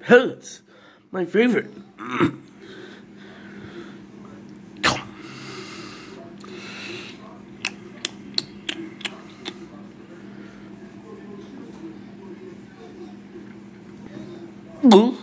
pellets. My favorite. Boo.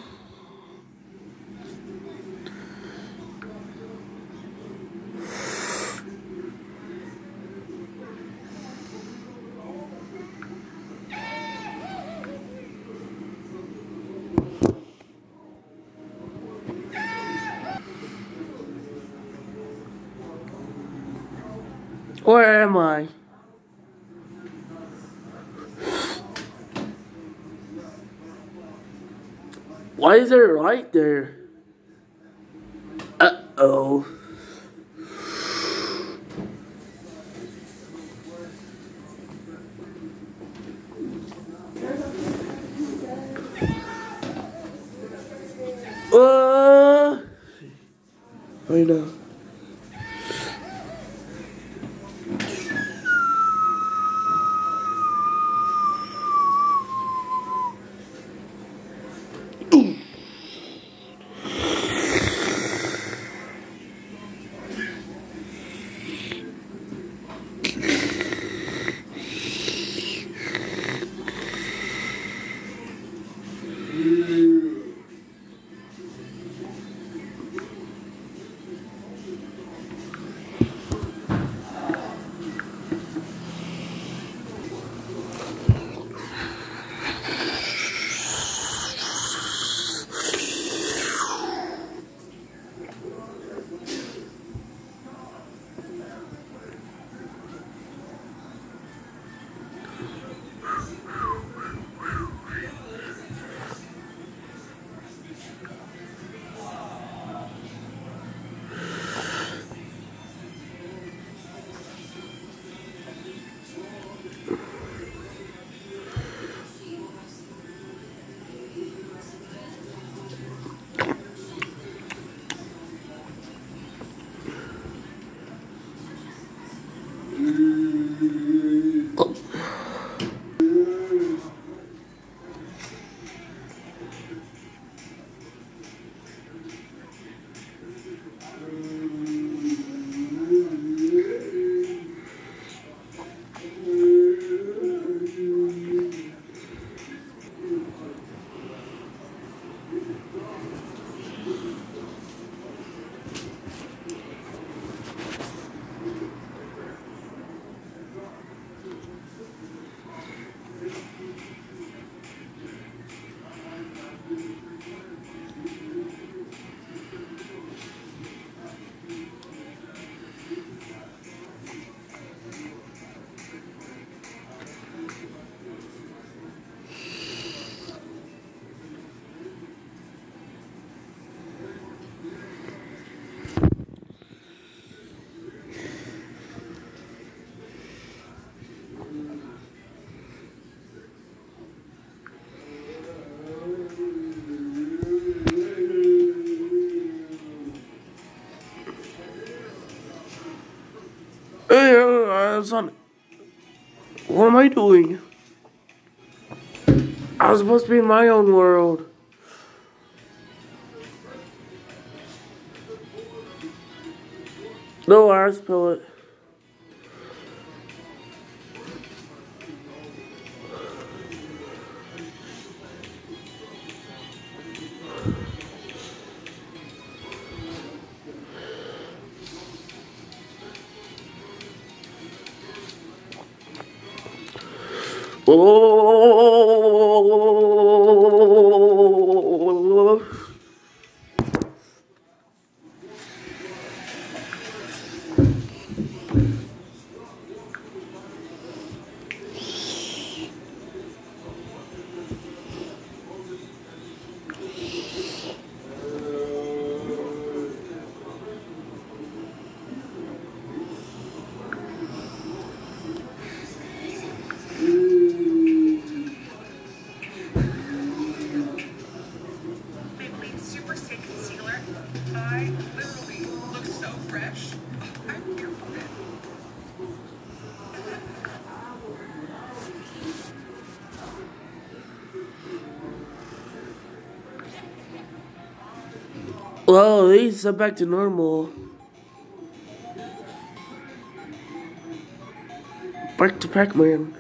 Where am I? Why is there a light there? Uh oh. Uh, I know. Son. What am I doing? I was supposed to be in my own world. No, I spill it. Oh. fresh. I'm here for it. Well, at least I'm back to normal. Back to Pac-Man.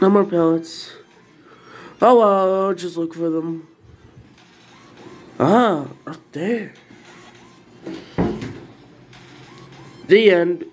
No more pellets. Oh well, I'll just look for them. Ah, up there. The end.